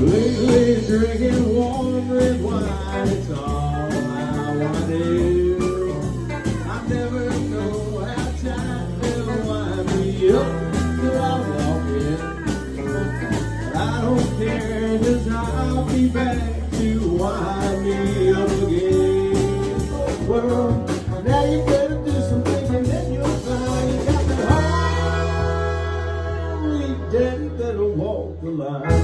Lately drinking warm red wine, it's all I want to do. I never know how time will wind me up till I walk in. I don't care, cause I'll be back to wind me up again. Well, now you better do some then you'll find you got the holy daddy that'll walk the line.